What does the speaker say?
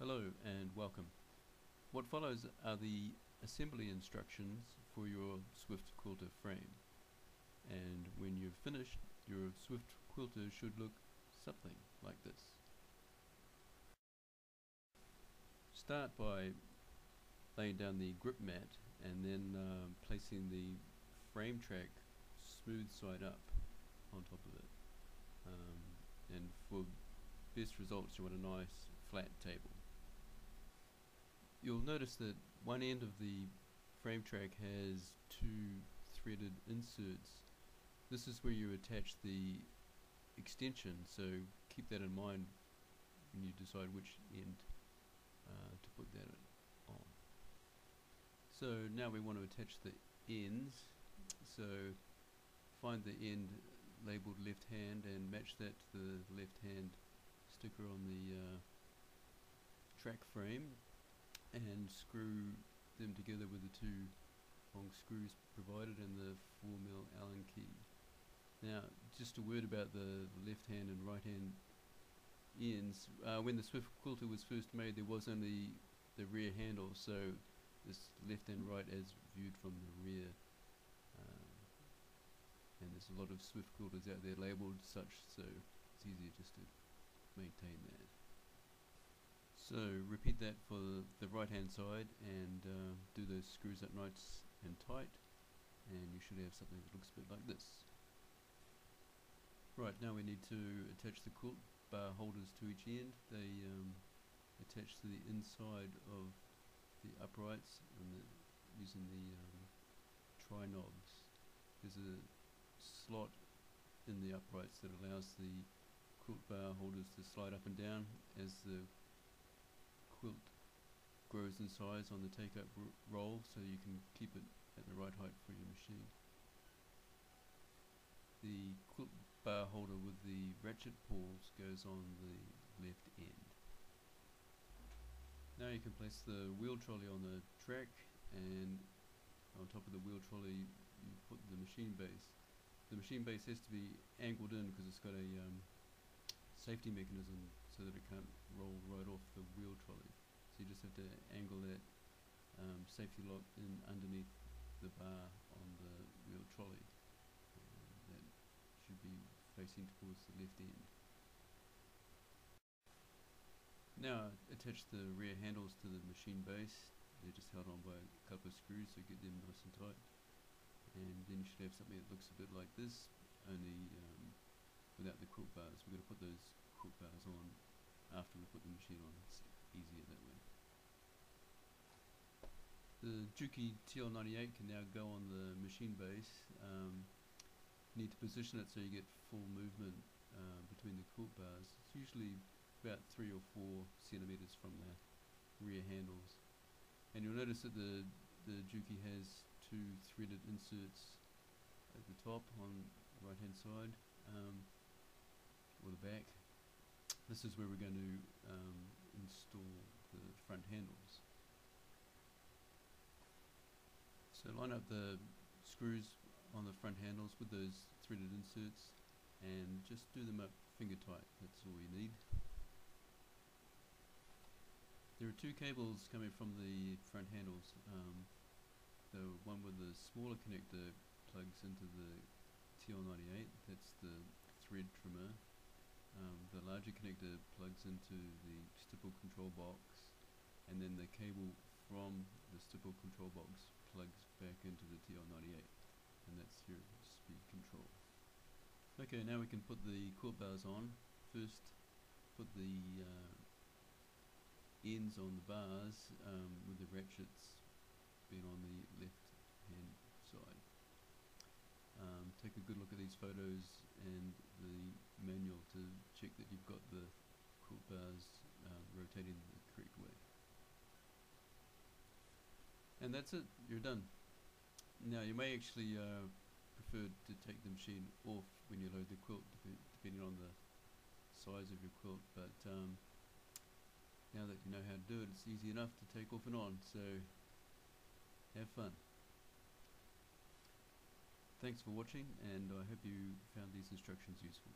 Hello and welcome. What follows are the assembly instructions for your Swiftquilter frame. And when you've finished, your Swift Quilter should look something like this. Start by laying down the grip mat and then um, placing the frame track smooth side up on top of it. Um, and for best results you want a nice flat table you'll notice that one end of the frame track has two threaded inserts. This is where you attach the extension, so keep that in mind when you decide which end uh, to put that on. So now we want to attach the ends, so find the end labeled left hand and match that to the left hand sticker on the uh, track frame and screw them together with the two long screws provided and the 4 mil Allen key. Now, just a word about the, left hand and right hand ends. Uh, when the Swift Quilter was first made, there was only the rear handle, so this left and right as viewed from the rear. Um, and there's a lot of Swiftquilters out there labelled such, so it's easier just to maintain that. So repeat that for the right hand side and uh, do those screws up nice and tight and you should have something that looks a bit like this. Right, now we need to attach the quilt bar holders to each end. They um, attach to the inside of the uprights and the, using the um, tri-knobs. There's a slot in the uprights that allows the quilt bar holders to slide up and down as the quilt grows in size on the take-up roll so you can keep it at the right height for your machine. The quilt bar holder with the ratchet pulls goes on the left end. Now you can place the wheel trolley on the track and on top of the wheel trolley you put the machine base. The machine base has to be angled in because it's got a um, safety mechanism so that it can't roll right off the wheel trolley. So you just have to angle that um, safety lock in underneath the bar on the wheel trolley. Um, that should be facing towards the left end. Now attach the rear handles to the machine base. They're just held on by a couple of screws so get them nice and tight. And then you should have something that looks a bit like this, only um, without the quilt bars. We're going to put those quilt bars on after we put the machine on. It's easier that way. The Juki TL98 can now go on the machine base. Um, you need to position it so you get full movement uh, between the quilt bars. It's usually about 3 or 4 centimeters from the rear handles. And you'll notice that the, the Juki has two threaded inserts at the top on the right hand side um, or the back. This is where we're going to um, install the front handles. So line up the screws on the front handles with those threaded inserts and just do them up finger tight, that's all you need. There are two cables coming from the front handles. Um, the one with the smaller connector plugs into the TL98, that's the thread trimmer. Um, the larger connector plugs into the stipple control box and then the cable from the stipple control box plugs back into the TL98 and that's your speed control. Okay, now we can put the quilt bars on. First, put the uh, ends on the bars um, with the ratchets being on the left hand side. Um, take a good look at these photos and the manual to check that you've got the quilt bars uh, rotating the correct way. And that's it, you're done. Now you may actually uh, prefer to take the machine off when you load the quilt dep depending on the size of your quilt but um, now that you know how to do it it's easy enough to take off and on so have fun. Thanks for watching and I hope you found these instructions useful.